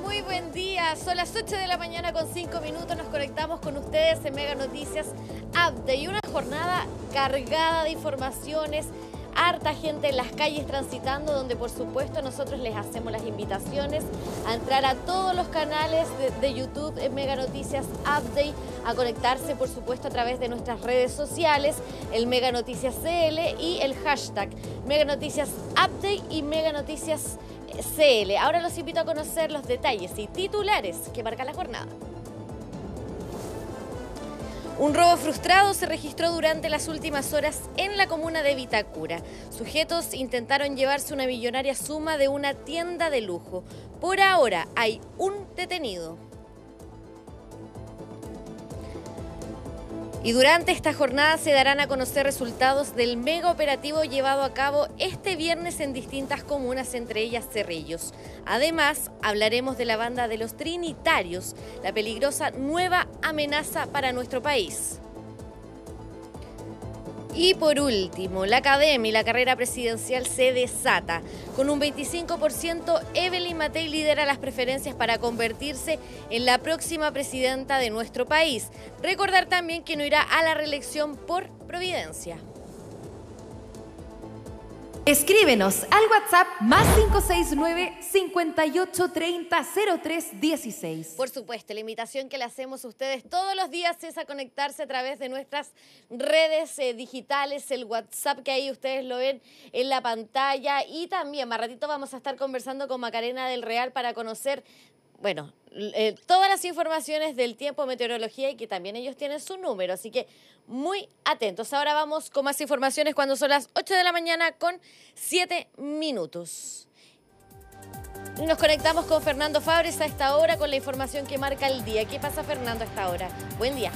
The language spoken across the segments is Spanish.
Muy buen día. Son las 8 de la mañana con 5 minutos. Nos conectamos con ustedes en Mega Noticias Update. Una jornada cargada de informaciones, harta gente en las calles transitando, donde por supuesto nosotros les hacemos las invitaciones a entrar a todos los canales de, de YouTube en Mega Noticias Update, a conectarse por supuesto a través de nuestras redes sociales, el Mega Noticias CL y el hashtag Mega Noticias Update y Mega Noticias CL. Ahora los invito a conocer los detalles y titulares que marca la jornada. Un robo frustrado se registró durante las últimas horas en la comuna de Vitacura. Sujetos intentaron llevarse una millonaria suma de una tienda de lujo. Por ahora hay un detenido. Y durante esta jornada se darán a conocer resultados del mega operativo llevado a cabo este viernes en distintas comunas, entre ellas Cerrillos. Además, hablaremos de la banda de los Trinitarios, la peligrosa nueva amenaza para nuestro país. Y por último, la academia y la carrera presidencial se desata. Con un 25%, Evelyn Matei lidera las preferencias para convertirse en la próxima presidenta de nuestro país. Recordar también que no irá a la reelección por Providencia. Escríbenos al WhatsApp más 569-5830-0316. Por supuesto, la invitación que le hacemos a ustedes todos los días es a conectarse a través de nuestras redes eh, digitales, el WhatsApp que ahí ustedes lo ven en la pantalla y también más ratito vamos a estar conversando con Macarena del Real para conocer bueno, eh, todas las informaciones del tiempo, meteorología y que también ellos tienen su número. Así que muy atentos. Ahora vamos con más informaciones cuando son las 8 de la mañana con 7 minutos. Nos conectamos con Fernando Fabres a esta hora con la información que marca el día. ¿Qué pasa, Fernando, a esta hora? Buen día.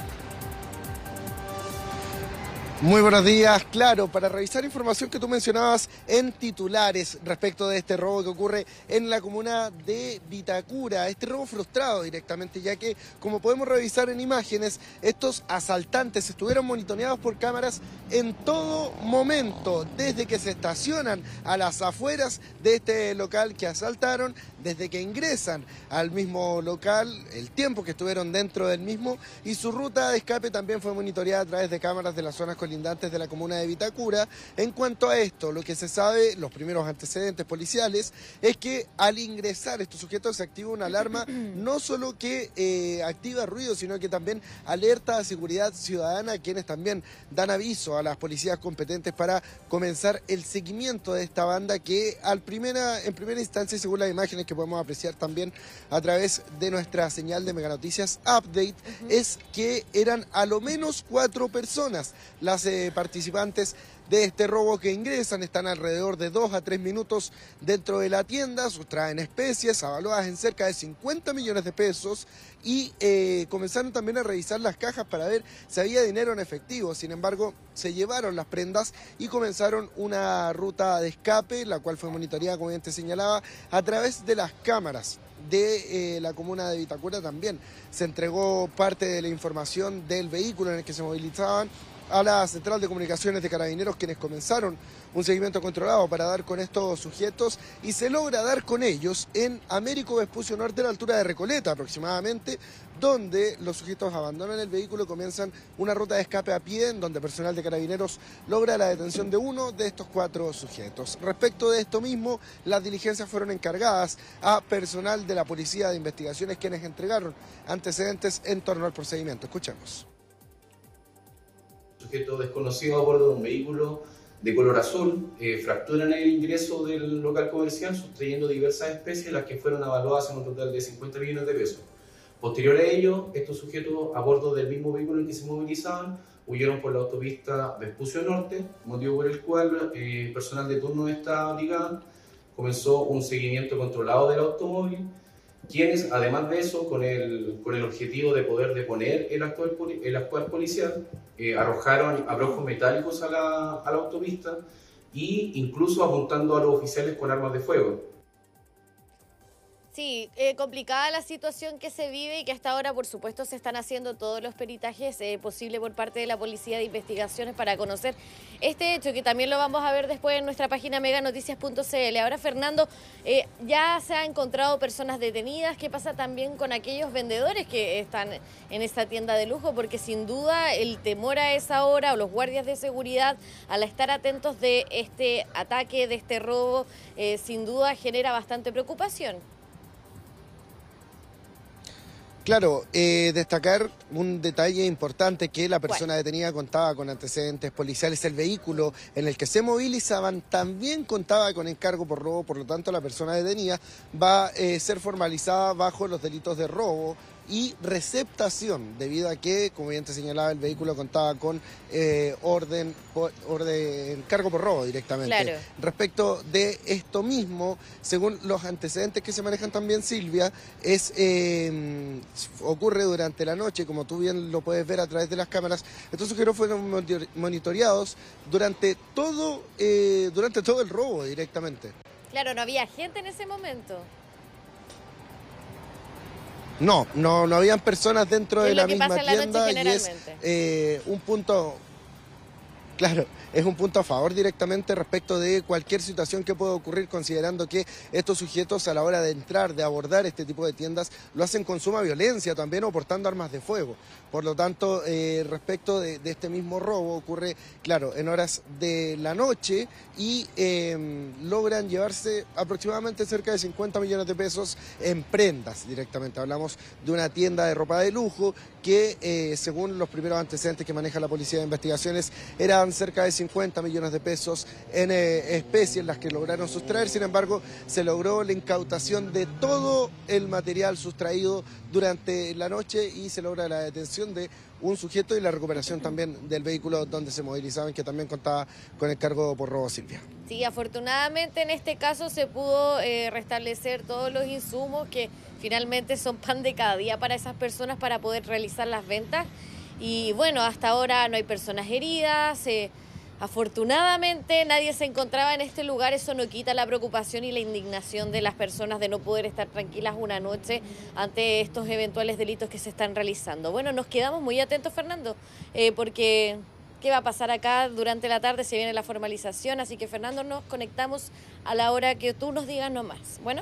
Muy buenos días, claro, para revisar información que tú mencionabas en titulares respecto de este robo que ocurre en la comuna de Vitacura, este robo frustrado directamente, ya que como podemos revisar en imágenes, estos asaltantes estuvieron monitoreados por cámaras en todo momento, desde que se estacionan a las afueras de este local que asaltaron, desde que ingresan al mismo local, el tiempo que estuvieron dentro del mismo y su ruta de escape también fue monitoreada a través de cámaras de las zonas colindantes de la comuna de Vitacura. En cuanto a esto, lo que se sabe, los primeros antecedentes policiales, es que al ingresar estos sujetos se activa una alarma no solo que eh, activa ruido, sino que también alerta a seguridad ciudadana, quienes también dan aviso a las policías competentes para comenzar el seguimiento de esta banda que al primera, en primera instancia, según las imágenes que podemos apreciar también a través de nuestra señal de Meganoticias Update, es que eran a lo menos cuatro personas las eh, participantes de este robo que ingresan, están alrededor de dos a tres minutos dentro de la tienda, sustraen especies avaluadas en cerca de 50 millones de pesos y eh, comenzaron también a revisar las cajas para ver si había dinero en efectivo. Sin embargo, se llevaron las prendas y comenzaron una ruta de escape, la cual fue monitoreada, como bien te señalaba, a través de las cámaras de eh, la comuna de Vitacura también. Se entregó parte de la información del vehículo en el que se movilizaban a la Central de Comunicaciones de Carabineros, quienes comenzaron un seguimiento controlado para dar con estos sujetos y se logra dar con ellos en Américo Vespucio Norte, a la altura de Recoleta aproximadamente, donde los sujetos abandonan el vehículo y comienzan una ruta de escape a pie, en donde personal de Carabineros logra la detención de uno de estos cuatro sujetos. Respecto de esto mismo, las diligencias fueron encargadas a personal de la Policía de Investigaciones, quienes entregaron antecedentes en torno al procedimiento. Escuchemos sujeto desconocido a bordo de un vehículo de color azul eh, fracturan el ingreso del local comercial sustrayendo diversas especies, las que fueron evaluadas en un total de 50 millones de pesos. Posterior a ello, estos sujetos a bordo del mismo vehículo en que se movilizaban huyeron por la autopista Vespucio Norte, motivo por el cual eh, personal de turno de esta brigada comenzó un seguimiento controlado del automóvil quienes, además de eso, con el, con el objetivo de poder deponer el actual, el policial, eh, arrojaron abrojos metálicos a la, a la autopista e incluso apuntando a los oficiales con armas de fuego. Sí, eh, complicada la situación que se vive y que hasta ahora, por supuesto, se están haciendo todos los peritajes eh, posibles por parte de la Policía de Investigaciones para conocer este hecho, que también lo vamos a ver después en nuestra página meganoticias.cl. Ahora, Fernando, eh, ya se han encontrado personas detenidas. ¿Qué pasa también con aquellos vendedores que están en esta tienda de lujo? Porque sin duda el temor a esa hora o los guardias de seguridad, al estar atentos de este ataque, de este robo, sin duda genera bastante preocupación. Claro, eh, destacar un detalle importante que la persona detenida contaba con antecedentes policiales. El vehículo en el que se movilizaban también contaba con encargo por robo, por lo tanto la persona detenida va a eh, ser formalizada bajo los delitos de robo, y receptación, debido a que, como bien te señalaba, el vehículo contaba con eh, orden, orden, cargo por robo directamente. Respecto de esto mismo, según los antecedentes que se manejan también, Silvia, es eh, ocurre durante la noche, como tú bien lo puedes ver a través de las cámaras. Estos sujetos fueron monitoreados durante todo, eh, durante todo el robo directamente. Claro, no había gente en ese momento. No, no, no habían personas dentro de la misma tienda y es eh, un punto, claro, es un punto a favor directamente respecto de cualquier situación que pueda ocurrir, considerando que estos sujetos a la hora de entrar, de abordar este tipo de tiendas, lo hacen con suma violencia también o portando armas de fuego. Por lo tanto, eh, respecto de, este mismo robo, ocurre, claro, en horas de la noche y em, logran llevarse aproximadamente cerca de 50 millones de pesos en prendas directamente. Hablamos de una tienda de ropa de lujo que, eh, según los primeros antecedentes que maneja la Policía de Investigaciones, eran cerca de 50 millones de pesos en eh, especies las que lograron sustraer. Sin embargo, se logró la incautación de todo el material sustraído durante la noche y se logra la detención de un sujeto y la recuperación también del vehículo donde se movilizaban, que también contaba con el cargo por robo Silvia. Sí, afortunadamente en este caso se pudo eh, restablecer todos los insumos que finalmente son pan de cada día para esas personas para poder realizar las ventas. Y bueno, hasta ahora no hay personas heridas. Afortunadamente nadie se encontraba en este lugar, eso no quita la preocupación y la indignación de las personas de no poder estar tranquilas una noche ante estos eventuales delitos que se están realizando. Bueno, nos quedamos muy atentos, Fernando, eh, porque qué va a pasar acá durante la tarde, se viene la formalización, así que Fernando, nos conectamos a la hora que tú nos digas nomás. Bueno.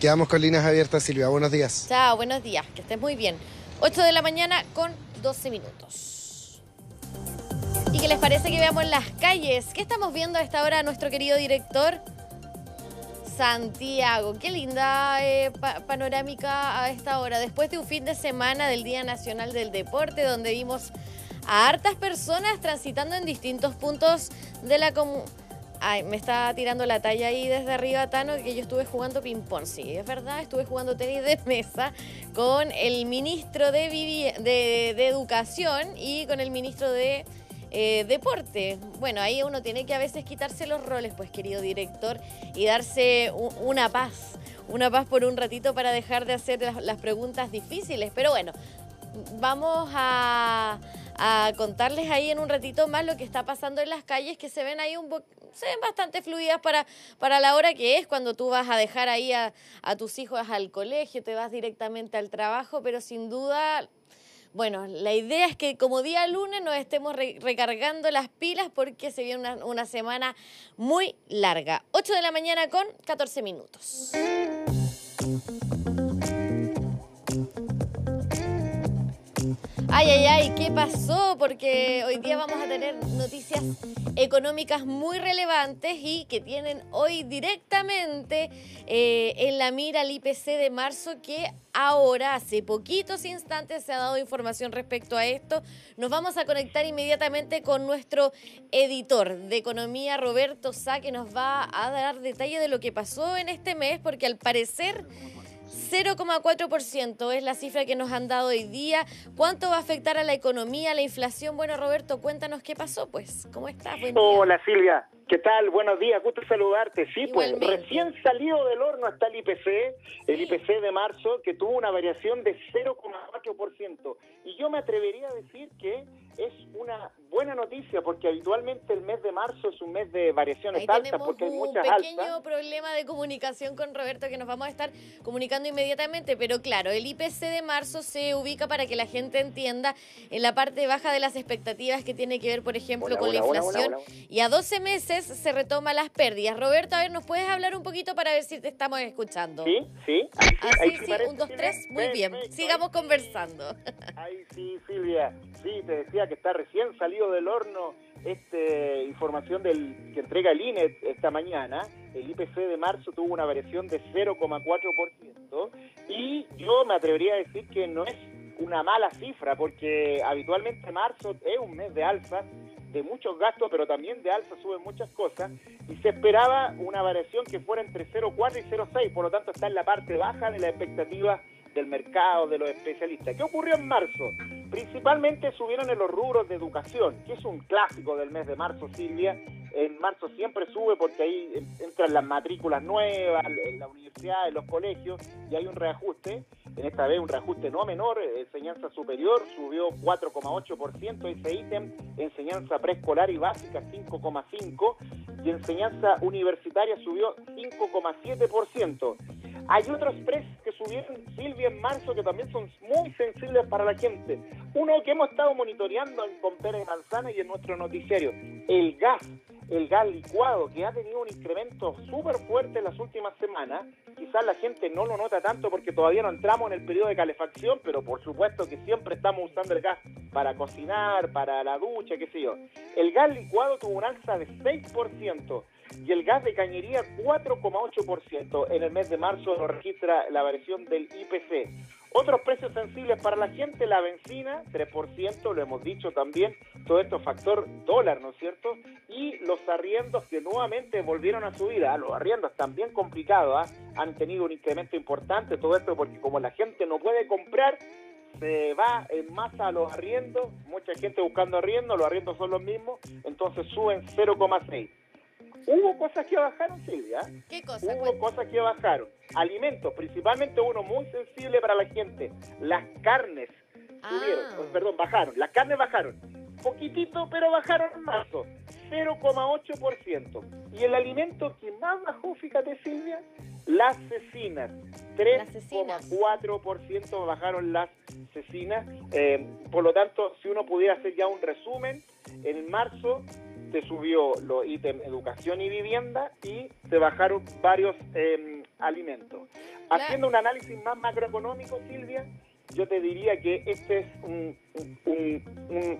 Quedamos con líneas abiertas, Silvia. Buenos días. Chao, buenos días. Que estés muy bien. 8 de la mañana con 12 minutos. ¿Y qué les parece que veamos las calles? ¿Qué estamos viendo a esta hora nuestro querido director? Santiago, qué linda eh, panorámica a esta hora. Después de un fin de semana del Día Nacional del Deporte, donde vimos a hartas personas transitando en distintos puntos de la comunidad. Ay, me está tirando la talla ahí desde arriba, Tano, que yo estuve jugando ping-pong. Sí, es verdad, estuve jugando tenis de mesa con el ministro de, de Educación y con el ministro de eh, deporte. Bueno, ahí uno tiene que a veces quitarse los roles, pues querido director, y darse una paz, una paz por un ratito para dejar de hacer las, preguntas difíciles. Pero bueno, vamos a, contarles ahí en un ratito más lo que está pasando en las calles, que se ven ahí un se ven bastante fluidas para, para la hora que es, cuando tú vas a dejar ahí a, a tus hijos al colegio, te vas directamente al trabajo, pero sin duda bueno, la idea es que como día lunes nos estemos recargando las pilas porque se viene una, una semana muy larga. 8 de la mañana con 14 minutos. Ay, ay, ay, ¿qué pasó? Porque hoy día vamos a tener noticias económicas muy relevantes y que tienen hoy directamente eh, en la mira el IPC de marzo que ahora, hace poquitos instantes, se ha dado información respecto a esto. Nos vamos a conectar inmediatamente con nuestro editor de economía, Roberto Sá, que nos va a dar detalle de lo que pasó en este mes, porque al parecer 0,4% es la cifra que nos han dado hoy día. ¿Cuánto va a afectar a la economía, a la inflación? Bueno, Roberto, cuéntanos qué pasó, pues. ¿Cómo estás? Hola, Silvia. ¿Qué tal? Buenos días, gusto saludarte. Sí, pues recién salido del horno está el IPC, el IPC de marzo, que tuvo una variación de 0,4%. Y yo me atrevería a decir que es una buena noticia porque habitualmente el mes de marzo es un mes de variaciones altas porque hay muchas alzas. un pequeño problema de comunicación con Roberto que nos vamos a estar comunicando inmediatamente, pero claro, el IPC de marzo se ubica para que la gente entienda en la parte baja de las expectativas que tiene que ver, por ejemplo, con la inflación y a 12 meses se retoma las pérdidas. Roberto, a ver, ¿nos puedes hablar un poquito para ver si te estamos escuchando? Sí, sí. Así, sí, un, dos, tres, muy bien. Sigamos conversando. Ahí sí, Silvia. Sí, te decía que está recién salido del horno esta información del que entrega el INE esta mañana. El IPC de marzo tuvo una variación de 0,4% y yo me atrevería a decir que no es una mala cifra porque habitualmente marzo es un mes de alza de muchos gastos, pero también de alza suben muchas cosas, y se esperaba una variación que fuera entre 0,4 y 0,6, por lo tanto está en la parte baja de la expectativa del mercado, de los especialistas. ¿Qué ocurrió en marzo? Principalmente subieron en los rubros de educación, que es un clásico del mes de marzo, Silvia. En marzo siempre sube porque ahí entran las matrículas nuevas, en la universidad, en los colegios, y hay un reajuste. En esta vez un reajuste no menor, enseñanza superior subió 4,8%, ese ítem, enseñanza preescolar y básica 5,5%, y enseñanza universitaria subió 5,7%. Hay otros precios que subieron, Silvia, en marzo, que también son muy sensibles para la gente. Uno que hemos estado monitoreando en Compera y Manzana y en nuestro noticiario, el gas el gas licuado, que ha tenido un incremento súper fuerte en las últimas semanas. Quizás la gente no lo nota tanto porque todavía no entramos en el periodo de calefacción, pero por supuesto que siempre estamos usando el gas para cocinar, para la ducha, qué sé yo. El gas licuado tuvo un alza de 6% y el gas de cañería 4,8%. En el mes de marzo lo registra la variación del IPC. Otros precios sensibles para la gente, la benzina, 3%, lo hemos dicho también, todo esto factor dólar, ¿no es cierto? Y los arriendos que nuevamente volvieron a subir, ¿ah? los arriendos también complicados, ¿ah? han tenido un incremento importante, todo esto porque como la gente no puede comprar, se va en masa a los arriendos, mucha gente buscando arriendos, los arriendos son los mismos, entonces suben 0,6. Hubo cosas que bajaron, Silvia. ¿Qué cosas? Hubo cosas que bajaron. Alimentos, principalmente uno muy sensible para la gente. Las carnes subieron, ah. perdón, bajaron. Las carnes bajaron. Poquitito, pero bajaron en marzo. 0,8%. Y el alimento que más bajó, fíjate Silvia, las cecinas. 3,4% bajaron las cecinas. Eh, por lo tanto, si uno pudiera hacer ya un resumen, en marzo se subió los ítems educación y vivienda y se bajaron varios em, alimentos. Haciendo un análisis más macroeconómico, Silvia, yo te diría que este es un,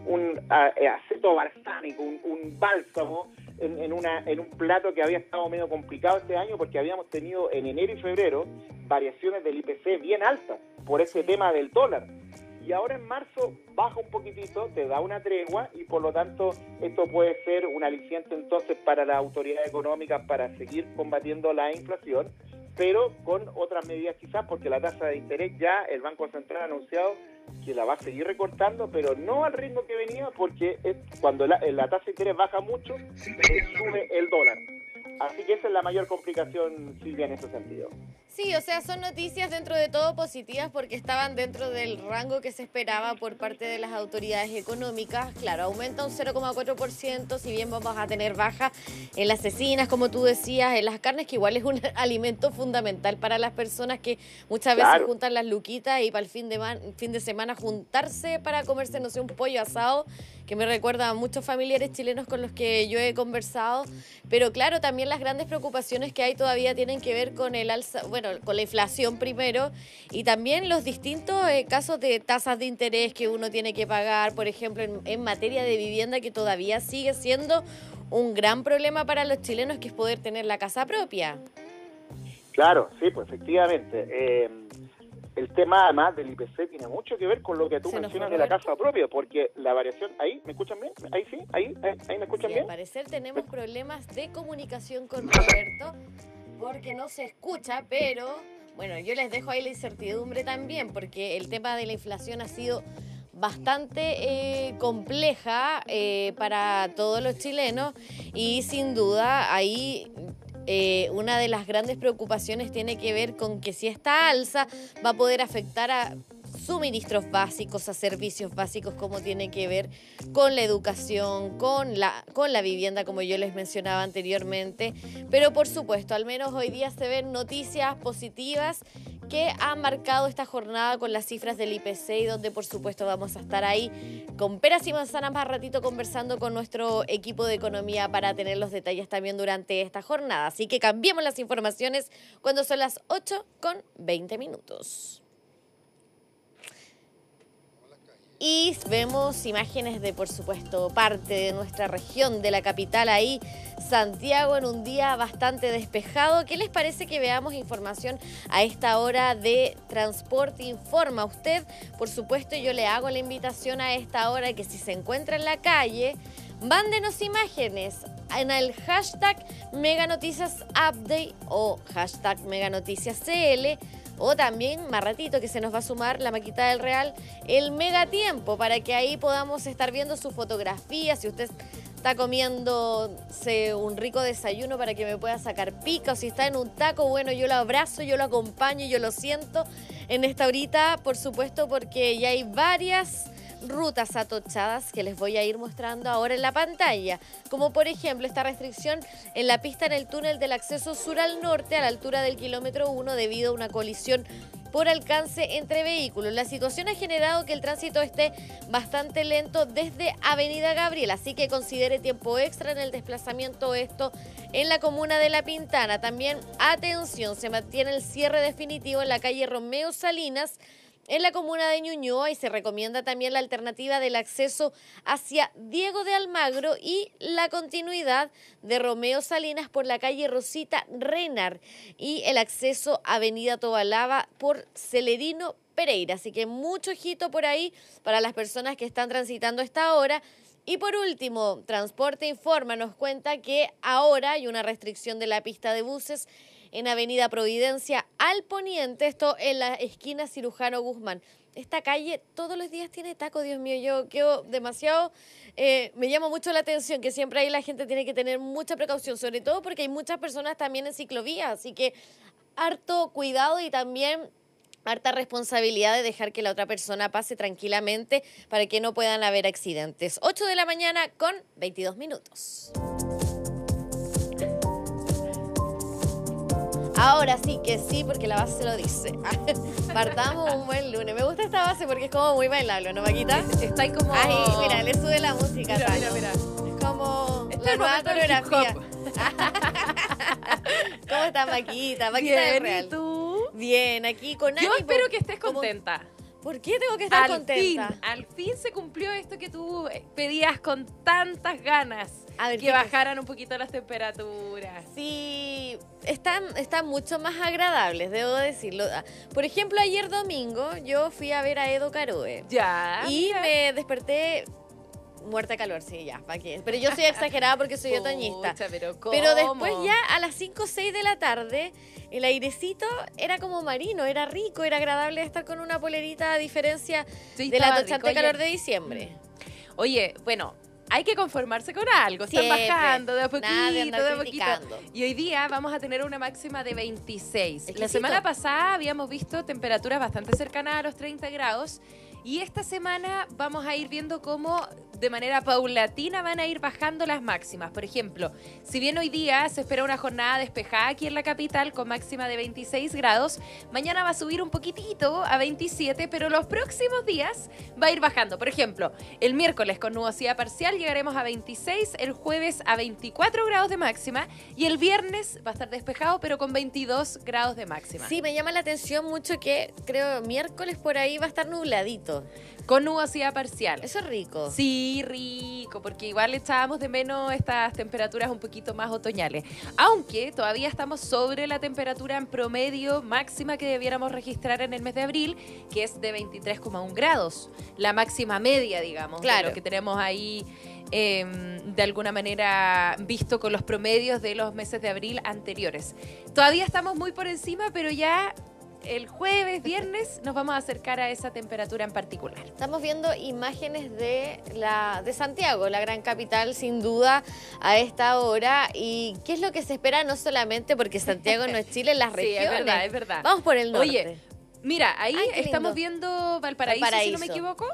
un, eh, aceto balsámico, un, bálsamo en, una, en un plato que había estado medio complicado este año porque habíamos tenido en enero y febrero variaciones del IPC bien altas por ese tema del dólar y ahora en marzo baja un poquitito, te da una tregua y por lo tanto esto puede ser un aliciente entonces para la autoridad económica para seguir combatiendo la inflación, pero con otras medidas quizás porque la tasa de interés ya el Banco Central ha anunciado que la va a seguir recortando, pero no al ritmo que venía porque es, cuando la, la tasa de interés baja mucho, sube el dólar. Así que esa es la mayor complicación, Silvia, en ese sentido. Sí, o sea, son noticias dentro de todo positivas porque estaban dentro del rango que se esperaba por parte de las autoridades económicas. Claro, aumenta un 0,4%, si bien vamos a tener baja en las cecinas, como tú decías, en las carnes, que igual es un alimento fundamental para las personas que muchas veces juntan las luquitas y para el fin de, fin de semana juntarse para comerse, no sé, un pollo asado que me recuerda a muchos familiares chilenos con los que yo he conversado. Pero claro, también las grandes preocupaciones que hay todavía tienen que ver con el alza, bueno, con la inflación primero y también los distintos eh, casos de tasas de interés que uno tiene que pagar, por ejemplo, en, materia de vivienda que todavía sigue siendo un gran problema para los chilenos que es poder tener la casa propia. Claro, sí, pues efectivamente. Eh, el tema además del IPC tiene mucho que ver con lo que tú mencionas de la casa propia, porque la variación, ahí, ¿me escuchan bien? Ahí sí, ahí, ahí, me escuchan bien. Al parecer tenemos problemas de comunicación con Roberto, porque no se escucha, pero bueno, yo les dejo ahí la incertidumbre también, porque el tema de la inflación ha sido bastante eh, compleja eh, para todos los chilenos y sin duda ahí eh, una de las grandes preocupaciones tiene que ver con que si esta alza va a poder afectar a suministros básicos, a servicios básicos como tiene que ver con la educación, con la, con la vivienda, como yo les mencionaba anteriormente. Pero por supuesto, al menos hoy día se ven noticias positivas que han marcado esta jornada con las cifras del IPC y donde por supuesto vamos a estar ahí con peras y manzanas más ratito conversando con nuestro equipo de economía para tener los detalles también durante esta jornada. Así que cambiemos las informaciones cuando son las 8 con 20 minutos. Y vemos imágenes de, por supuesto, parte de nuestra región, de la capital ahí, Santiago, en un día bastante despejado. ¿Qué les parece que veamos información a esta hora de Transporte Informa? Usted, por supuesto, yo le hago la invitación a esta hora que si se encuentra en la calle, mándenos imágenes en el hashtag Mega Noticias Update o hashtag Mega Noticias CL o también, más ratito, que se nos va a sumar la maquita del Real, el mega tiempo, para que ahí podamos estar viendo su fotografía, si usted está comiéndose un rico desayuno para que me pueda sacar pica, o si está en un taco, bueno, yo lo abrazo, yo lo acompaño, yo lo siento en esta horita, por supuesto, porque ya hay varias rutas atochadas que les voy a ir mostrando ahora en la pantalla, como por ejemplo esta restricción en la pista en el túnel del acceso sur al norte a la altura del kilómetro 1 debido a una colisión por alcance entre vehículos. La situación ha generado que el tránsito esté bastante lento desde Avenida Gabriel, así que considere tiempo extra en el desplazamiento esto en la comuna de La Pintana. También, atención, se mantiene el cierre definitivo en la calle Romeo Salinas en la comuna de Ñuñoa y se recomienda también la alternativa del acceso hacia Diego de Almagro y la continuidad de Romeo Salinas por la calle Rosita Renar y el acceso a Avenida Tobalaba por Celerino Pereira. Así que mucho ojito por ahí para las personas que están transitando esta hora. Y por último, Transporte Informa nos cuenta que ahora hay una restricción de la pista de buses en Avenida Providencia al poniente, esto en la esquina Cirujano Guzmán. Esta calle todos los días tiene taco, Dios mío, yo quedo demasiado, eh, me llama mucho la atención que siempre ahí la gente tiene que tener mucha precaución, sobre todo porque hay muchas personas también en ciclovía, así que harto cuidado y también harta responsabilidad de dejar que la otra persona pase tranquilamente para que no puedan haber accidentes. 8 de la mañana con 22 minutos. Ahora sí que sí, porque la base se lo dice. Partamos un buen lunes. Me gusta esta base porque es como muy bailable, ¿no, Maquita? Está ahí como. Ay, mira, le sube la música. Mira, mira, mira. Es como Este la es nueva coreografía. ¿Cómo está Maquita? Maquita Bien, Real. ¿y tú? Bien, aquí con Yo espero que estés Como- contenta. ¿Por qué tengo que estar al contenta? fin, al fin se cumplió esto que tú eh, pedías con tantas ganas. A ver, que ¿qué bajaran un poquito las temperaturas. Sí, están, están mucho más agradables, debo decirlo. Ah, Por ejemplo, ayer domingo yo fui a ver a Edo Caroe. Ya. y mira. me desperté muerta de calor, sí, ya, ¿para qué? Pero yo soy exagerada porque soy otoñista. Pucha, pero, después ya a las 5 o 6 de la tarde, el airecito era como marino, era rico, era agradable estar con una polerita a diferencia Sí, de la tochante calor de diciembre. Oye, bueno, hay que conformarse con algo. Están Siempre. bajando de a poquito, Nada de a poquito. Y hoy día vamos a tener una máxima de 26. La semana pasada habíamos visto temperaturas bastante cercanas a los 30 grados. Y esta semana vamos a ir viendo cómo de manera paulatina van a ir bajando las máximas. Por ejemplo, si bien hoy día se espera una jornada despejada aquí en la capital con máxima de 26 grados, mañana va a subir un poquitito a 27, pero los próximos días va a ir bajando. Por ejemplo, el miércoles con nubosidad parcial llegaremos a 26, el jueves a 24 grados de máxima y el viernes va a estar despejado pero con 22 grados de máxima. Sí, me llama la atención mucho que creo miércoles por ahí va a estar nubladito. Con nubosidad parcial. Eso es rico. Sí, rico, porque igual echábamos de menos estas temperaturas un poquito más otoñales. Aunque todavía estamos sobre la temperatura en promedio máxima que debiéramos registrar en el mes de abril, que es de 23,1 grados. La máxima media, digamos, Claro. lo que tenemos ahí eh, de alguna manera visto con los promedios de los meses de abril anteriores. Todavía estamos muy por encima, pero ya el jueves, viernes, nos vamos a acercar a esa temperatura en particular. Estamos viendo imágenes de la de Santiago, la gran capital, sin duda, a esta hora. ¿Y qué es lo que se espera? No solamente porque Santiago no es Chile, en las Sí, es verdad, es verdad. Vamos por el norte. Oye, Mira, ahí Ay, estamos viendo Valparaíso, si no me Valparaíso. equivoco.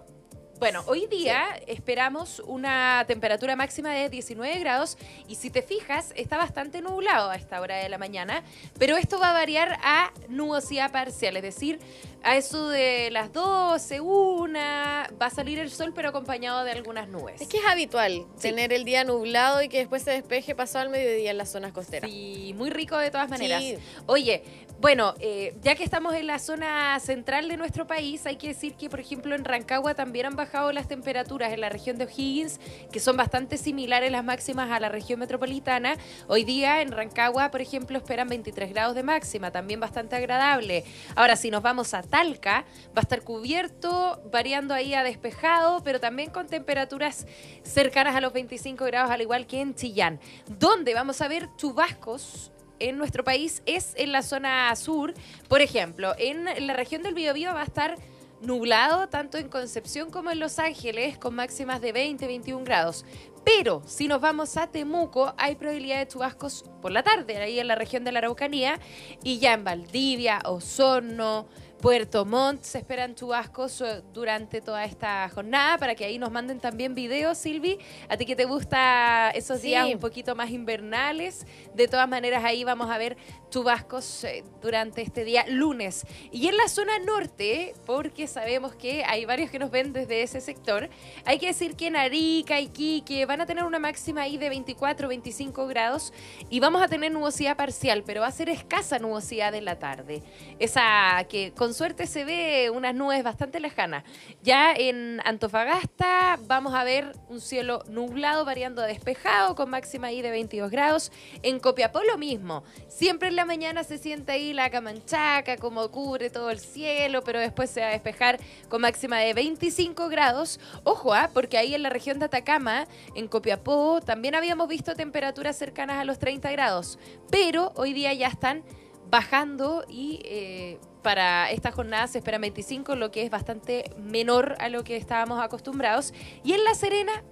Bueno, hoy día esperamos una temperatura máxima de 19 grados y si te fijas está bastante nublado a esta hora de la mañana, pero esto va a variar a nubosidad parcial, es decir, a eso de las 12, una, va a salir el sol pero acompañado de algunas nubes. Es que es habitual tener el día nublado y que después se despeje pasado al mediodía en las zonas costeras. Sí, muy rico de todas maneras. Sí. Oye, bueno, eh, ya que estamos en la zona central de nuestro país, hay que decir que, por ejemplo, en Rancagua también han bajado las temperaturas en la región de O'Higgins, que son bastante similares las máximas a la región metropolitana. Hoy día en Rancagua, por ejemplo, esperan 23 grados de máxima, también bastante agradable. Ahora, si nos vamos a Talca, va a estar cubierto, variando ahí a despejado, pero también con temperaturas cercanas a los 25 grados, al igual que en Chillán, donde vamos a ver chubascos en nuestro país es en la zona sur. Por ejemplo, en la región del Biobío va a estar nublado tanto en Concepción como en Los Ángeles con máximas de 20, 21 grados. Pero si nos vamos a Temuco, hay probabilidad de chubascos por la tarde, ahí en la región de la Araucanía, y ya en Valdivia, Osorno, Puerto Montt se esperan chubascos durante toda esta jornada para que ahí nos manden también videos, Silvi. A ti que te gusta esos Sí. días un poquito más invernales, de todas maneras ahí vamos a ver chubascos eh, durante este día lunes. Y en la zona norte, porque sabemos que hay varios que nos ven desde ese sector, hay que decir que en Arica, Iquique van a tener una máxima ahí de 24, 25 grados y vamos a tener nubosidad parcial, pero va a ser escasa nubosidad en la tarde. Esa que con suerte se ve unas nubes bastante lejanas. Ya en Antofagasta vamos a ver un cielo nublado variando a despejado con máxima ahí de 22 grados. En Copiapó lo mismo. Siempre en la mañana se siente ahí la camanchaca como cubre todo el cielo, pero después se va a despejar con máxima de 25 grados. Ojo, ah, porque ahí en la región de Atacama, en Copiapó, también habíamos visto temperaturas cercanas a los 30 grados, pero hoy día ya están bajando y eh, para esta jornada se esperan 25, lo que es bastante menor a lo que estábamos acostumbrados. Y en La Serena,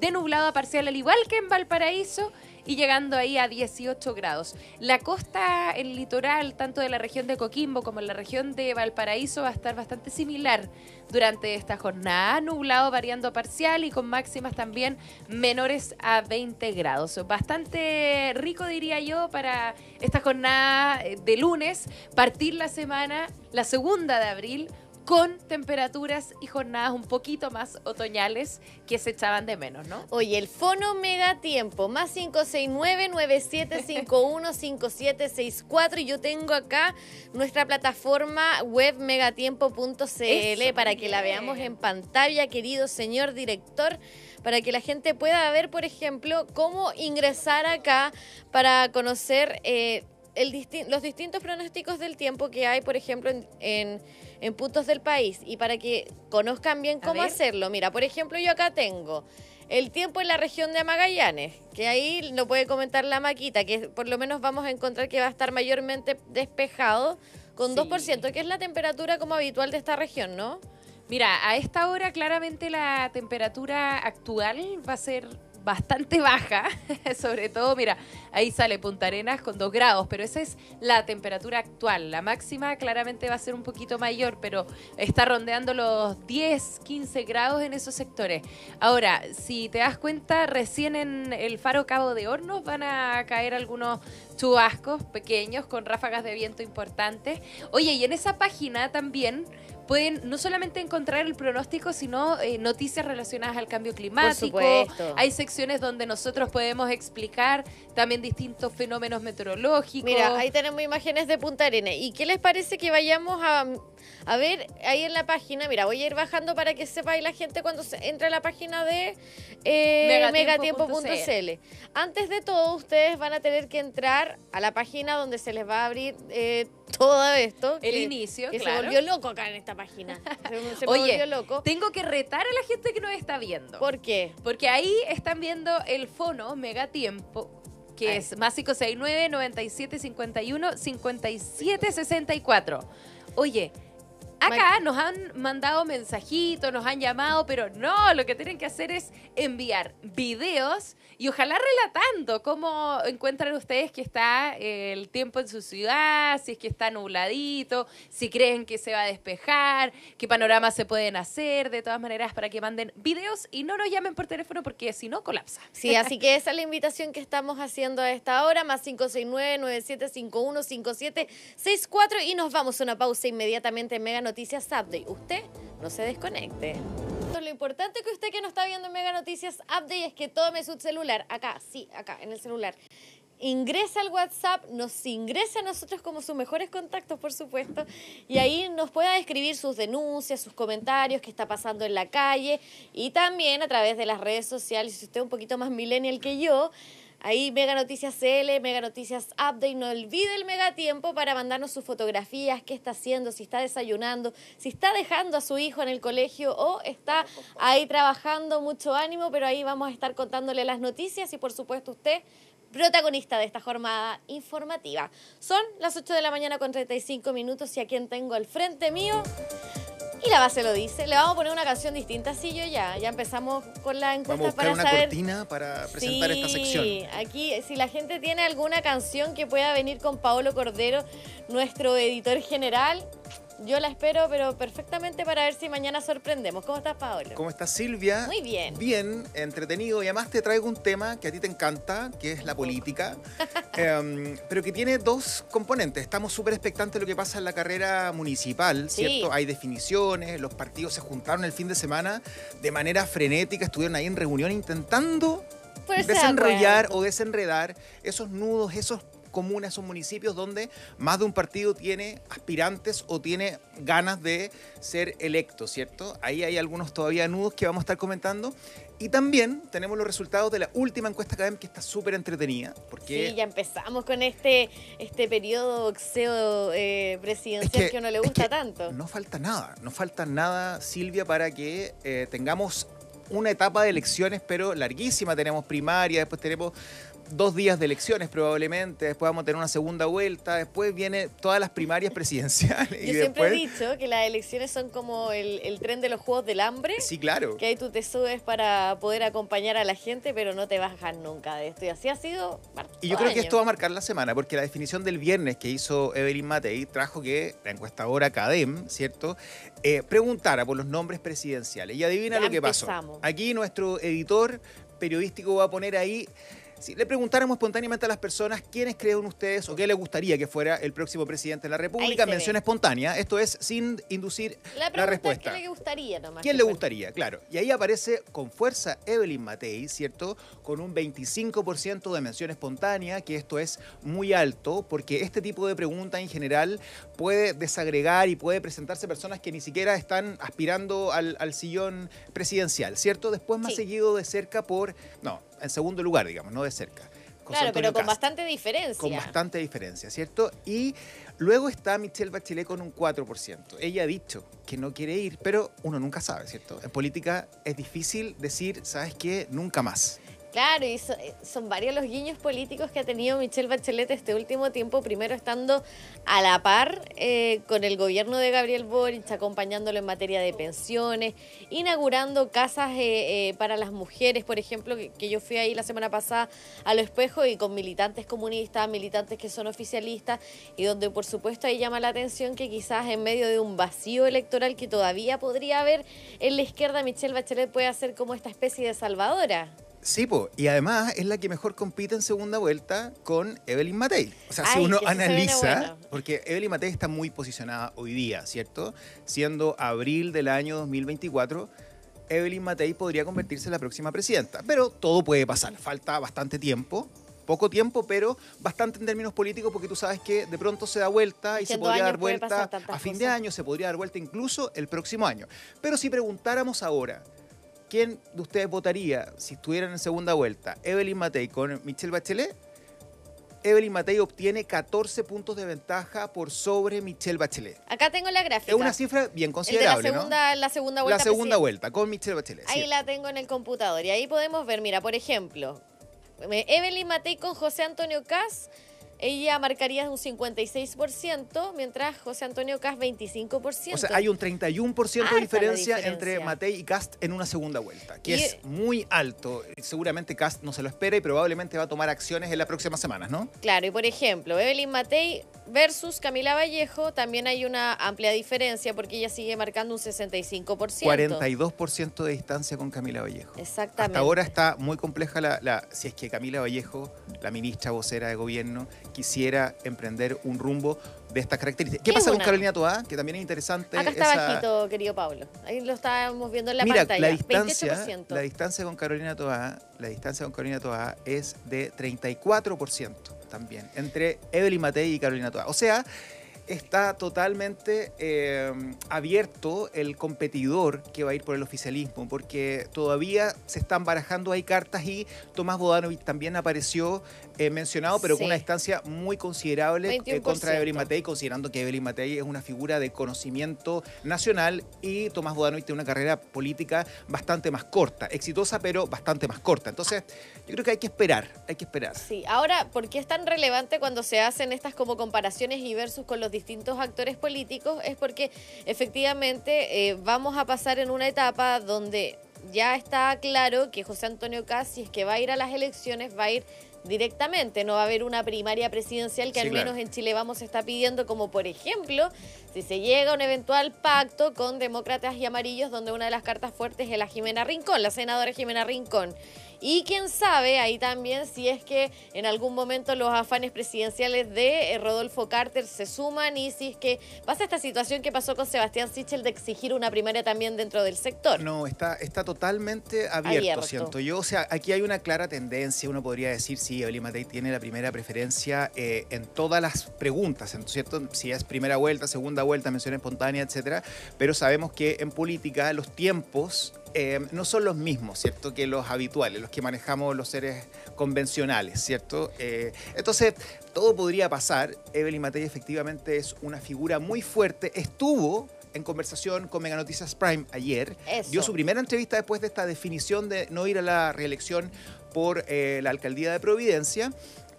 de nublado a parcial, al igual que en Valparaíso, y llegando ahí a 18 grados. La costa, el litoral, tanto de la región de Coquimbo como en la región de Valparaíso, va a estar bastante similar durante esta jornada. Nublado variando parcial y con máximas también menores a 20 grados. Bastante rico, diría yo, para esta jornada eh, de lunes, partir la semana, la segunda de abril, con temperaturas y jornadas un poquito más otoñales que se echaban de menos, ¿no? Oye, el fono mega tiempo, más 569-9751-5764. Y yo tengo acá nuestra plataforma web megatiempo.cl para que la veamos en pantalla, querido señor director, para que la gente pueda ver, por ejemplo, cómo ingresar acá para conocer eh, el disti- los distintos pronósticos del tiempo que hay, por ejemplo, en, en- en puntos del país y para que conozcan bien cómo hacerlo. Mira, por ejemplo, yo acá tengo el tiempo en la región de Magallanes, que ahí lo puede comentar la maquita, que por lo menos vamos a encontrar que va a estar mayormente despejado con Sí. 2%, que es la temperatura como habitual de esta región, ¿no? Mira, a esta hora claramente la temperatura actual va a ser bastante baja, sobre todo, mira, ahí sale Punta Arenas con 2 grados, pero esa es la temperatura actual. La máxima claramente va a ser un poquito mayor, pero está rondeando los 10, 15 grados en esos sectores. Ahora, si te das cuenta, recién en el faro Cabo de Hornos van a caer algunos chubascos pequeños con ráfagas de viento importantes. Oye, y en esa página también pueden no solamente encontrar el pronóstico, sino eh, noticias relacionadas al cambio climático. Hay secciones donde nosotros podemos explicar también distintos fenómenos meteorológicos. Mira, ahí tenemos imágenes de Punta Arenas. ¿Y qué les parece que vayamos a, a ver ahí en la página? Mira, voy a ir bajando para que sepa ahí la gente cuando se entre a la página de eh, Megatiempo.cl. megatiempo.cl. Antes de todo, ustedes van a tener que entrar a la página donde se les va a abrir eh, todo esto. El que- inicio, Que claro. se volvió loco acá en esta página. Se, Oye, volvió loco. tengo que retar a la gente que nos está viendo. ¿Por qué? Porque ahí están viendo el fono Megatiempo, que Ahí. es más 569 9751 5764. Oye, Acá nos han mandado mensajitos, nos han llamado, pero no, lo que tienen que hacer es enviar videos y ojalá relatando cómo encuentran ustedes que está el tiempo en su ciudad, si es que está nubladito, si creen que se va a despejar, qué panoramas se pueden hacer, de todas maneras, para que manden videos y no nos llamen por teléfono porque si no colapsa. Sí, así que esa es la invitación que estamos haciendo a esta hora, más 569-9751-5764 y nos vamos a una pausa inmediatamente en Mega Noticias Update. Usted no se desconecte. Lo importante que usted que no está viendo en Mega Noticias Update es que tome su celular, acá, sí, acá, en el celular. Ingresa al WhatsApp, nos ingresa a nosotros como sus mejores contactos, por supuesto, y ahí nos pueda escribir sus denuncias, sus comentarios, qué está pasando en la calle, y también a través de las redes sociales, si usted es un poquito más millennial que yo, Ahí Mega Noticias CL, Mega Noticias Update. No olvide el mega tiempo para mandarnos sus fotografías, qué está haciendo, si está desayunando, si está dejando a su hijo en el colegio o está ahí trabajando. Mucho ánimo, pero ahí vamos a estar contándole las noticias y por supuesto usted protagonista de esta jornada informativa. Son las 8 de la mañana con 35 minutos y a quien tengo al frente mío y la base lo dice. Le vamos a poner una canción distinta. Sí, yo ya. Ya empezamos con la encuesta Vamos a buscar para una saber. cortina para presentar esta sección. Sí, aquí, si la gente tiene alguna canción que pueda venir con Paolo Cordero, nuestro editor general, yo la espero, pero perfectamente para ver si mañana sorprendemos. ¿Cómo estás, Paolo? ¿Cómo estás, Silvia? Muy bien. Bien, entretenido. Y además te traigo un tema que a ti te encanta, que es la política, em, pero que tiene dos componentes. Estamos súper expectantes de lo que pasa en la carrera municipal, Sí. ¿cierto? Hay definiciones, los partidos se juntaron el fin de semana de manera frenética, estuvieron ahí en reunión intentando desenrollar o desenredar esos nudos, esos comunas, esos municipios donde más de un partido tiene aspirantes o tiene ganas de ser electo, ¿cierto? Ahí hay algunos todavía nudos que vamos a estar comentando. Y también tenemos los resultados de la última encuesta académica que está súper entretenida. Porque Sí, ya empezamos con este, este periodo boxeo eh, presidencial que, a uno le es gusta que tanto. No falta nada, no falta nada, Silvia, para que eh, tengamos una etapa de elecciones, pero larguísima. Tenemos primaria, después tenemos dos días de elecciones probablemente, después vamos a tener una segunda vuelta, después viene todas las primarias presidenciales. Yo y siempre he dicho que las elecciones son como el, el tren de los juegos del hambre. Sí, claro. Que ahí tú te subes para poder acompañar a la gente, pero no te bajas nunca de esto. Y así ha sido. Y yo creo que esto va a marcar la semana, porque la definición del viernes que hizo Evelyn Matei trajo que la encuestadora CADEM, ¿cierto?, eh, preguntara por los nombres presidenciales. Y adivina Ya lo que pasó. empezamos. Aquí nuestro editor periodístico va a poner ahí. Si le preguntáramos espontáneamente a las personas quiénes creen ustedes o qué les gustaría que fuera el próximo presidente de la República, mención ve. espontánea, esto es sin inducir La la, respuesta. qué le gustaría nomás. ¿Quién le gustaría? Claro. Y ahí aparece con fuerza Evelyn Matei, ¿cierto? Con un 25% de mención espontánea, que esto es muy alto, porque este tipo de pregunta en general puede desagregar y puede presentarse personas que ni siquiera están aspirando al, al sillón presidencial, ¿cierto? Después más Sí. seguido de cerca por... No, en segundo lugar, digamos, no de cerca. José Claro, Antonio pero con Cast bastante diferencia. con bastante diferencia, ¿cierto? Y luego está Michelle Bachelet con un 4%. Ella ha dicho que no quiere ir, pero uno nunca sabe, ¿cierto? En política es difícil decir, ¿sabes qué? Nunca más. Claro, y eh, son varios los guiños políticos que ha tenido Michelle Bachelet este último tiempo, primero estando a la par eh, con el gobierno de Gabriel Boric, acompañándolo en materia de pensiones, inaugurando casas eh, eh, para las mujeres, por ejemplo, que, yo fui ahí la semana pasada a lo espejo y con militantes comunistas, militantes que son oficialistas, y donde por supuesto ahí llama la atención que quizás en medio de un vacío electoral que todavía podría haber en la izquierda, Michelle Bachelet puede ser como esta especie de salvadora. Sí, po, y además es la que mejor compite en segunda vuelta con Evelyn Matei. O sea, si uno analiza, bueno. porque Evelyn Matei está muy posicionada hoy día, ¿cierto? Siendo abril del año 2024, Evelyn Matei podría convertirse en la próxima presidenta. Pero todo puede pasar, falta bastante tiempo. Poco tiempo, pero bastante en términos políticos, porque tú sabes que de pronto se da vuelta y se podría dar vuelta a fin de año, se podría dar vuelta incluso el próximo año. Pero si preguntáramos ahora, ¿quién de ustedes votaría si estuvieran en segunda vuelta? ¿Evelyn Matei con Michelle Bachelet? Evelyn Matei obtiene 14 puntos de ventaja por sobre Michelle Bachelet. Acá tengo la gráfica. Es una cifra bien El de considerable, la segunda, la segunda ¿no? vuelta. La segunda presidente. vuelta con Michelle Bachelet. Ahí sí. la tengo en el computador. Y ahí podemos ver, mira, por ejemplo, Evelyn Matei con José Antonio Cas ella marcaría un 56%, mientras José Antonio Cast 25%. O sea, hay un 31% Harta de diferencia, diferencia. entre Matei y Cast en una segunda vuelta, que Y- es muy alto. Seguramente Cast no se lo espera y probablemente va a tomar acciones en las próximas semanas, ¿no? Claro, y por ejemplo, Evelyn Matei versus Camila Vallejo, también hay una amplia diferencia porque ella sigue marcando un 65%. 42% de distancia con Camila Vallejo. Exactamente. Hasta ahora está muy compleja la, la- si es que Camila Vallejo, la ministra vocera de gobierno, quisiera emprender un rumbo de estas características. ¿Qué ¿Qué pasa con? Carolina Toá? Que también es interesante. Acá está esa- bajito, querido Pablo. Ahí lo estábamos viendo en la Mira, pantalla. la distancia, 28%. la distancia con Carolina Toá, la distancia con Carolina Toá es de 34% también, entre Evelyn Matei y Carolina Toá. O sea, está totalmente eh, abierto el competidor que va a ir por el oficialismo, porque todavía se están barajando ahí cartas y Tomás Bodanovich también apareció eh, mencionado, pero Sí. con una distancia muy considerable eh, 21%. contra Evelyn Matei, considerando que Evelyn Matei es una figura de conocimiento nacional y Tomás Bodanovich tiene una carrera política bastante más corta, exitosa, pero bastante más corta. Entonces, yo creo que hay que esperar, hay que esperar. Sí, ahora, ¿por qué es tan relevante cuando se hacen estas como comparaciones y versus con los distintos actores políticos? Es porque efectivamente eh, vamos a pasar en una etapa donde ya está claro que José Antonio Caz, si es que va a ir a las elecciones, va a ir directamente, no va a haber una primaria presidencial que Sí, al claro. menos en Chile Vamos está pidiendo, como por ejemplo, si se llega a un eventual pacto con demócratas y amarillos, donde una de las cartas fuertes es la Jimena Rincón, la senadora Jimena Rincón. Y quién sabe ahí también si es que en algún momento los afanes presidenciales de eh, Rodolfo Carter se suman y si es que pasa esta situación que pasó con Sebastián Sichel de exigir una primaria también dentro del sector. No, está, está totalmente abierto, Abierto. siento yo. O sea, aquí hay una clara tendencia. Uno podría decir, sí, Evelyn Matei tiene la primera preferencia eh, en todas las preguntas, ¿cierto? Si es primera vuelta, segunda vuelta, mención espontánea, etcétera. Pero sabemos que en política los tiempos eh, no son los mismos, ¿cierto? Que los habituales, los que manejamos los seres convencionales, ¿cierto? Eh, entonces, todo podría pasar. Evelyn Matei efectivamente es una figura muy fuerte. Estuvo en conversación con Mega Noticias Prime ayer. Eso. Dio su primera entrevista después de esta definición de no ir a la reelección por eh, la alcaldía de Providencia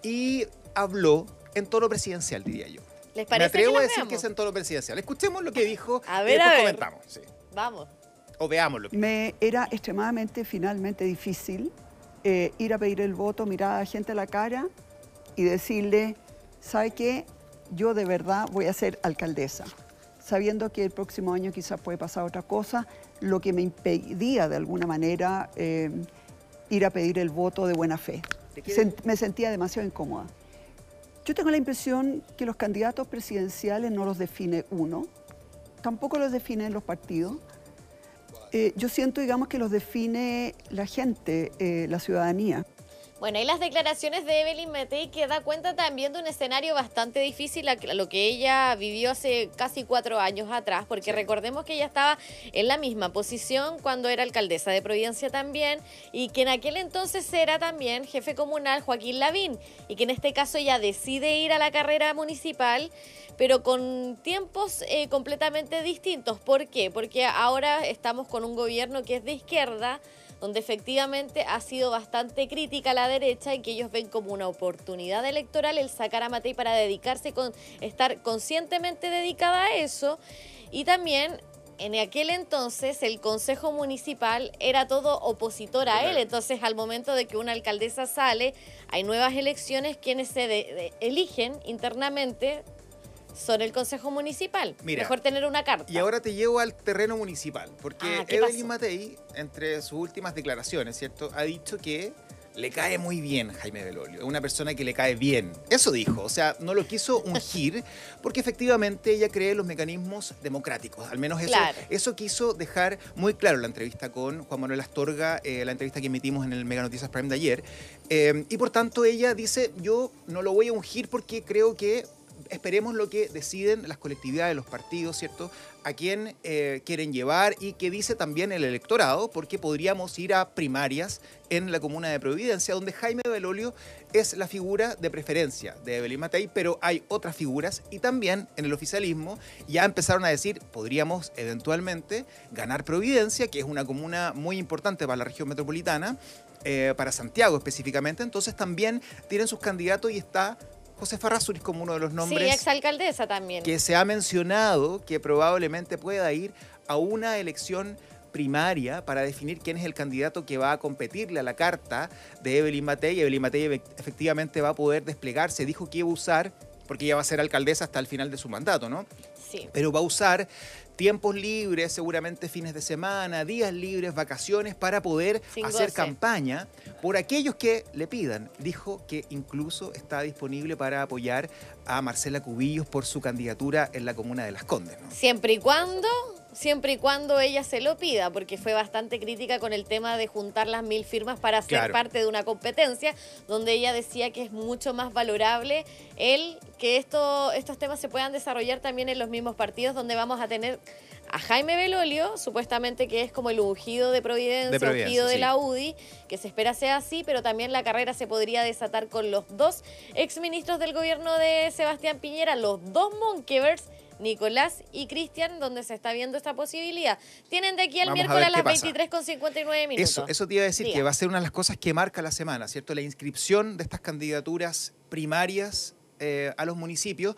y habló en tono presidencial, diría yo. ¿Les Me parece atrevo que a decir que es en tono presidencial. Escuchemos lo que dijo A y a después ver. comentamos. sí. Vamos. O veamos lo que Me era extremadamente, finalmente difícil eh, ir a pedir el voto, mirar a la gente a la cara y decirle, ¿sabe qué? Yo de verdad voy a ser alcaldesa, sabiendo que el próximo año quizás puede pasar otra cosa, lo que me impedía de alguna manera eh, ir a pedir el voto de buena fe. Me sentía demasiado incómoda. Yo tengo la impresión que los candidatos presidenciales no los define uno, tampoco los definen los partidos. Eh, yo siento, digamos, que los define la gente, eh, la ciudadanía. Bueno, y las declaraciones de Evelyn Matei que da cuenta también de un escenario bastante difícil a lo que ella vivió hace casi cuatro años atrás, porque recordemos que ella estaba en la misma posición cuando era alcaldesa de Providencia también, y que en aquel entonces era también jefe comunal Joaquín Lavín, y que en este caso ella decide ir a la carrera municipal, pero con tiempos eh, completamente distintos. ¿Por qué? Porque ahora estamos con un gobierno que es de izquierda, donde efectivamente ha sido bastante crítica a la derecha y que ellos ven como una oportunidad electoral el sacar a Matei para dedicarse, con estar conscientemente dedicada a eso. Y también en aquel entonces el Consejo Municipal era todo opositor a él, entonces al momento de que una alcaldesa sale, hay nuevas elecciones, quienes se de- de- eligen internamente son el Consejo Municipal. Mira, Mejor tener una carta. Y ahora te llevo al terreno municipal, porque Ah, ¿qué Evelyn pasó? Matei, entre sus últimas declaraciones, ¿cierto? Ha dicho que le cae muy bien Jaime Belolio, es una persona que le cae bien. Eso dijo, o sea, no lo quiso ungir, porque efectivamente ella cree en los mecanismos democráticos, al menos eso, Claro. eso quiso dejar muy claro la entrevista con Juan Manuel Astorga, eh, la entrevista que emitimos en el Mega Noticias Prime de ayer, Eh, y por tanto ella dice, yo no lo voy a ungir porque creo que esperemos lo que deciden las colectividades, los partidos, ¿cierto? A quién eh, quieren llevar y que dice también el electorado, porque podríamos ir a primarias en la comuna de Providencia, donde Jaime Belolio es la figura de preferencia de Evelyn Matei, pero hay otras figuras y también en el oficialismo ya empezaron a decir, podríamos eventualmente ganar Providencia, que es una comuna muy importante para la región metropolitana, eh, para Santiago específicamente, entonces también tienen sus candidatos y está Josefa Razuriz como uno de los Sí, nombres exalcaldesa también. que se ha mencionado que probablemente pueda ir a una elección primaria para definir quién es el candidato que va a competirle a la carta de Evelyn Matei. Evelyn Matei efectivamente va a poder desplegarse. Dijo que iba a usar, porque ella va a ser alcaldesa hasta el final de su mandato, ¿no? Sí. pero va a usar tiempos libres, seguramente fines de semana, días libres, vacaciones, para poder Sin hacer goce. campaña por aquellos que le pidan. Dijo que incluso está disponible para apoyar a Marcela Cubillos por su candidatura en la comuna de Las Condes. ¿no? Siempre y cuando, siempre y cuando ella se lo pida, porque fue bastante crítica con el tema de juntar las mil firmas para ser Claro. parte de una competencia, donde ella decía que es mucho más valorable el que esto, estos temas se puedan desarrollar también en los mismos partidos, donde vamos a tener a Jaime Belolio, supuestamente que es como el ungido de Providencia, De Providencia, ungido de la UDI, que se espera sea así, pero también la carrera se podría desatar con los dos exministros del gobierno de Sebastián Piñera, los dos Monkevers, Nicolás y Cristian, donde se está viendo esta posibilidad. Tienen de aquí Vamos a miércoles a las qué pasa. 23 con 59 minutos. Eso, eso te iba a decir, Diga. que va a ser una de las cosas que marca la semana, ¿cierto? La inscripción de estas candidaturas primarias eh, a los municipios,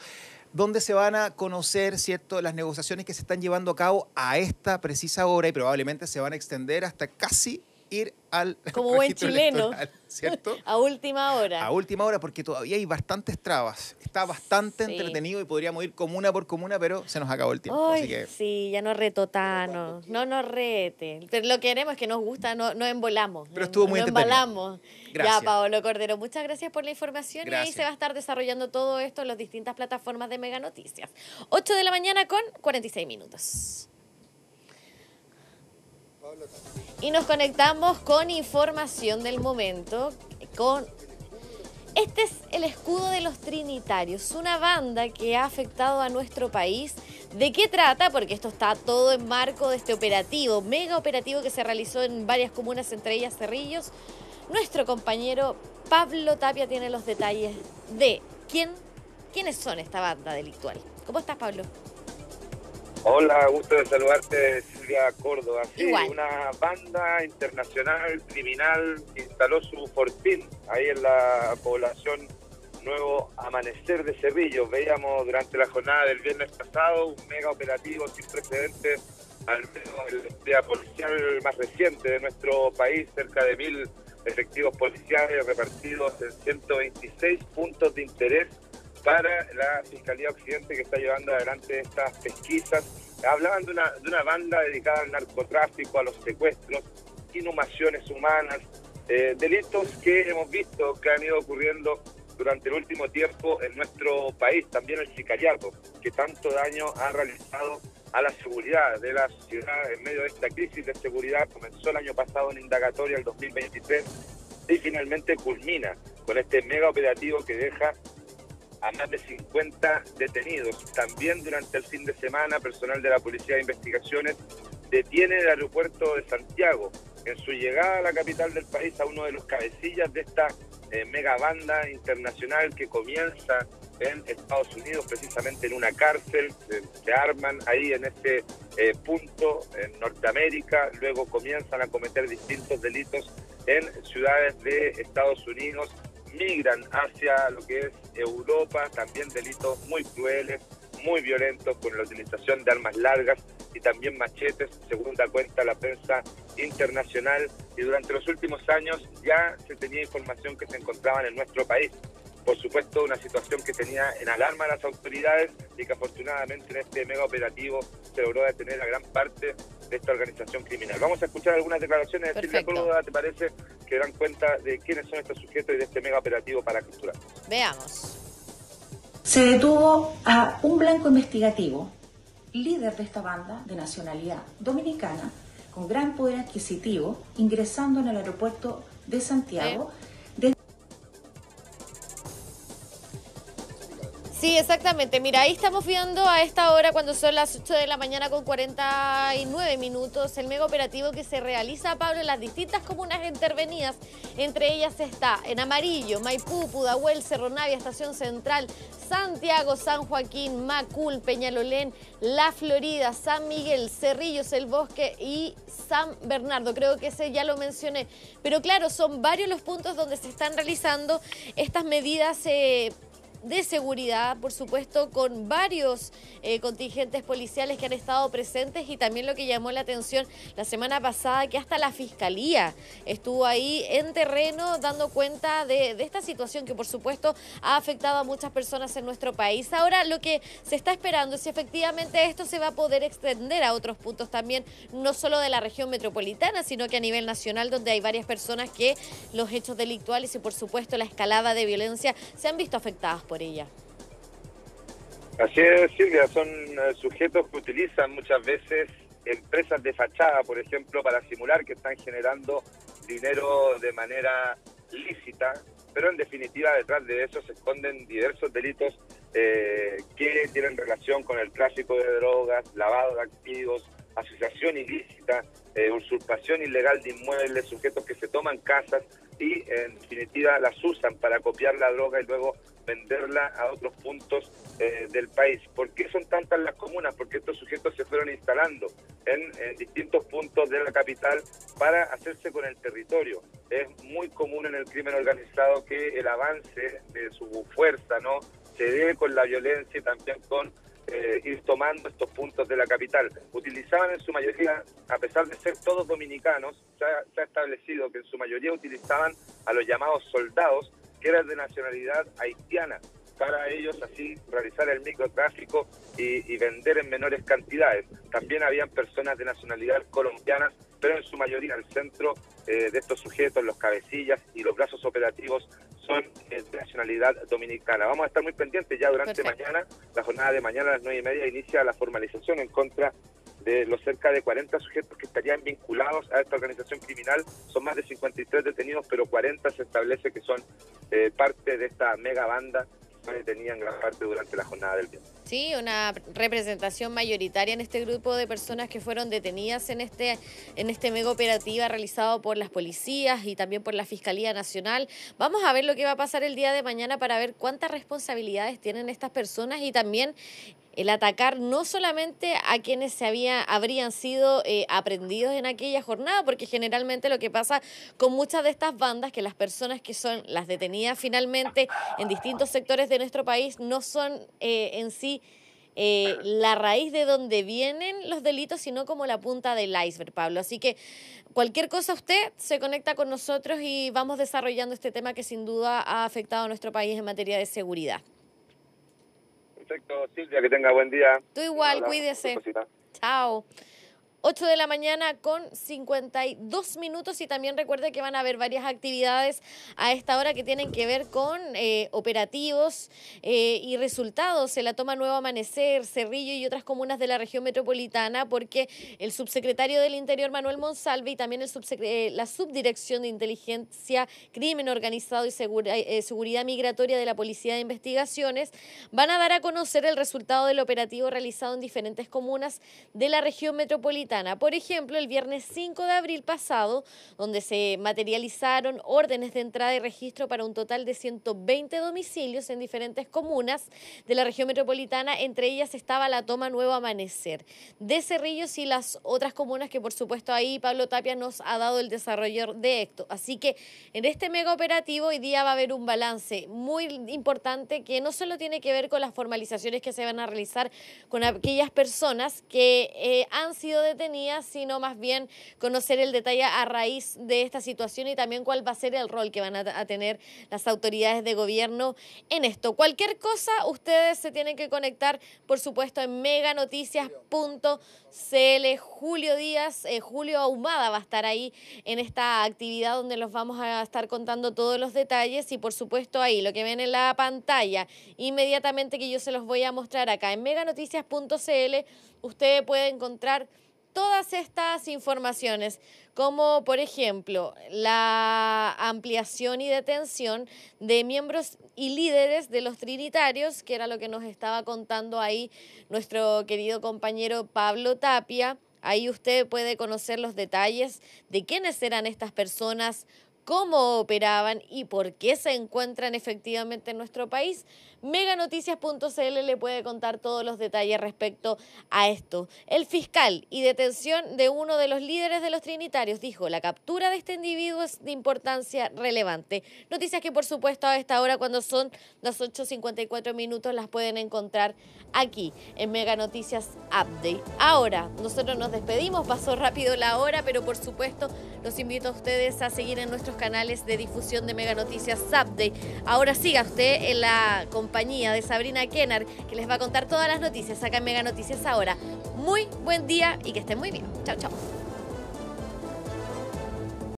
donde se van a conocer, ¿cierto?, las negociaciones que se están llevando a cabo a esta precisa hora y probablemente se van a extender hasta casi ir al Como buen chileno. ¿cierto? A última hora. A última hora, porque todavía hay bastantes trabas. Está bastante Sí. entretenido y podríamos ir comuna por comuna, pero se nos acabó el tiempo. Ay, así que sí, ya no reto Tano. No nos rete. Pero lo que queremos es que nos gusta, no, no embolamos. Pero estuvo muy no entretenido. embalamos. Gracias. Ya, Paolo Cordero, muchas gracias por la información y ahí se va a estar desarrollando todo esto en las distintas plataformas de Mega Noticias. 8 de la mañana con 46 minutos. Y nos conectamos con información del momento, este es el escudo de los Trinitarios, una banda que ha afectado a nuestro país. ¿De qué trata? Porque esto está todo en marco de este operativo, mega operativo que se realizó en varias comunas, entre ellas Cerrillos. Nuestro compañero Pablo Tapia tiene los detalles de quién, quiénes son esta banda delictual. ¿Cómo estás, Pablo? Hola, gusto de saludarte, Silvia Córdoba. Sí, Igual. una banda internacional criminal que instaló su fortín ahí en la población Nuevo Amanecer de Cerrillos. Veíamos durante la jornada del viernes pasado un mega operativo sin precedentes, al menos en la historia policial más reciente de nuestro país, cerca de mil efectivos policiales repartidos en 126 puntos de interés para la Fiscalía Occidente que está llevando adelante estas pesquisas. Hablaban de una, de una banda dedicada al narcotráfico, a los secuestros, inhumaciones humanas, eh, delitos que hemos visto que han ido ocurriendo durante el último tiempo en nuestro país, también el sicariato, que tanto daño ha realizado a la seguridad de la sociedad en medio de esta crisis de seguridad. Comenzó el año pasado en indagatoria, el 2023, y finalmente culmina con este mega operativo que deja a más de 50 detenidos. También durante el fin de semana, personal de la Policía de Investigaciones detiene en el aeropuerto de Santiago, en su llegada a la capital del país, a uno de los cabecillas de esta eh, mega banda internacional que comienza en Estados Unidos, precisamente en una cárcel, se, se arman ahí en ese eh, punto en Norteamérica, luego comienzan a cometer distintos delitos en ciudades de Estados Unidos, migran hacia lo que es Europa, también delitos muy crueles, muy violentos, con la utilización de armas largas y también machetes, según da cuenta la prensa internacional. Y durante los últimos años ya se tenía información que se encontraban en nuestro país. Por supuesto, una situación que tenía en alarma a las autoridades y que afortunadamente en este mega operativo se logró detener a gran parte de esta organización criminal. Vamos a escuchar algunas declaraciones de Silvia. Córdoba, ¿te parece? Que dan cuenta de quiénes son estos sujetos y de este mega operativo para capturar. Veamos. Se detuvo a un blanco investigativo, líder de esta banda de nacionalidad dominicana, con gran poder adquisitivo, ingresando en el aeropuerto de Santiago. Sí, exactamente. Mira, ahí estamos viendo a esta hora, cuando son las 8 de la mañana con 49 minutos, el mega operativo que se realiza, Pablo, en las distintas comunas intervenidas. Entre ellas está en Amarillo, Maipú, Pudahuel, Cerro Navia, Estación Central, Santiago, San Joaquín, Macul, Peñalolén, La Florida, San Miguel, Cerrillos, El Bosque y San Bernardo. Creo que ese ya lo mencioné. Pero claro, son varios los puntos donde se están realizando estas medidas. eh, de seguridad, por supuesto, con varios eh, contingentes policiales que han estado presentes y también lo que llamó la atención la semana pasada, que hasta la Fiscalía estuvo ahí en terreno dando cuenta de, esta situación que, por supuesto, ha afectado a muchas personas en nuestro país. Ahora, lo que se está esperando es si efectivamente esto se va a poder extender a otros puntos también, no solo de la región metropolitana, sino que a nivel nacional, donde hay varias personas que los hechos delictuales y, por supuesto, la escalada de violencia se han visto afectadas ella. Así es, Silvia, son eh, sujetos que utilizan muchas veces empresas de fachada, por ejemplo, para simular que están generando dinero de manera lícita, pero en definitiva detrás de eso se esconden diversos delitos eh, que tienen relación con el tráfico de drogas, lavado de activos, asociación ilícita, eh, usurpación ilegal de inmuebles, sujetos que se toman casas y en definitiva las usan para copiar la droga y luego venderla a otros puntos eh, del país. ¿Por qué son tantas las comunas? Porque estos sujetos se fueron instalando en, distintos puntos de la capital para hacerse con el territorio. Es muy común en el crimen organizado que el avance de su fuerza no se dé con la violencia y también con eh, ir tomando estos puntos de la capital. Utilizaban en su mayoría, a pesar de ser todos dominicanos, se ha, establecido que en su mayoría utilizaban a los llamados soldados, que eran de nacionalidad haitiana, para ellos así realizar el microtráfico y, vender en menores cantidades. También habían personas de nacionalidad colombiana, pero en su mayoría el centro eh, de estos sujetos, los cabecillas y los brazos operativos son de nacionalidad dominicana. Vamos a estar muy pendientes ya durante mañana, la jornada de mañana a las nueve y media inicia la formalización en contra de los cerca de 40 sujetos que estarían vinculados a esta organización criminal. Son más de 53 detenidos, pero 40 se establece que son eh, parte de esta mega banda detenían gran parte durante la jornada del día. Sí, una representación mayoritaria en este grupo de personas que fueron detenidas en este, en este mega operativa realizado por las policías y también por la Fiscalía Nacional. Vamos a ver lo que va a pasar el día de mañana para ver cuántas responsabilidades tienen estas personas y también el atacar no solamente a quienes se había, habrían sido eh, aprendidos en aquella jornada, porque generalmente lo que pasa con muchas de estas bandas, que las personas que son las detenidas finalmente en distintos sectores de nuestro país no son eh, en sí eh, la raíz de donde vienen los delitos, sino como la punta del iceberg, Pablo. Así que cualquier cosa usted se conecta con nosotros y vamos desarrollando este tema que sin duda ha afectado a nuestro país en materia de seguridad. Perfecto, Silvia, que tenga buen día. Tú igual, cuídese. Chao. 8 de la mañana con 52 minutos. Y también recuerde que van a haber varias actividades a esta hora que tienen que ver con eh, operativos eh, y resultados. En la toma Nuevo Amanecer, Cerrillo y otras comunas de la región metropolitana porque el subsecretario del Interior Manuel Monsalve y también el eh, la subdirección de inteligencia, crimen organizado y seguridad migratoria de la Policía de Investigaciones van a dar a conocer el resultado del operativo realizado en diferentes comunas de la región metropolitana por ejemplo, el viernes 5 de abril pasado, donde se materializaron órdenes de entrada y registro para un total de 120 domicilios en diferentes comunas de la región metropolitana, entre ellas estaba la toma Nuevo Amanecer, de Cerrillos y las otras comunas que por supuesto ahí Pablo Tapia nos ha dado el desarrollo de esto. Así que en este mega operativo hoy día va a haber un balance muy importante que no solo tiene que ver con las formalizaciones que se van a realizar con aquellas personas que eh, han sido detenidas, sino más bien conocer el detalle a raíz de esta situación y también cuál va a ser el rol que van a, tener las autoridades de gobierno en esto. Cualquier cosa, ustedes se tienen que conectar, por supuesto, en meganoticias.cl. Julio Díaz, eh, Julio Ahumada va a estar ahí en esta actividad donde los vamos a estar contando todos los detalles y, por supuesto, ahí lo que ven en la pantalla, inmediatamente que yo se los voy a mostrar acá en meganoticias.cl, usted puede encontrar todas estas informaciones, como por ejemplo la ampliación y detención de miembros y líderes de los trinitarios, que era lo que nos estaba contando ahí nuestro querido compañero Pablo Tapia. Ahí usted puede conocer los detalles de quiénes eran estas personas, cómo operaban y por qué se encuentran efectivamente en nuestro país. Meganoticias.cl le puede contar todos los detalles respecto a esto. El fiscal y detención de uno de los líderes de los trinitarios dijo, la captura de este individuo es de importancia relevante. Noticias que por supuesto a esta hora cuando son las 8.54 minutos las pueden encontrar aquí en Mega Noticias Update. Ahora, nosotros nos despedimos, pasó rápido la hora, pero por supuesto los invito a ustedes a seguir en nuestros canales de difusión de Mega Noticias Update. Ahora siga usted en la de Sabrina Kenner, que les va a contar todas las noticias acá en Mega Noticias ahora. Muy buen día y que estén muy bien. Chao, chao.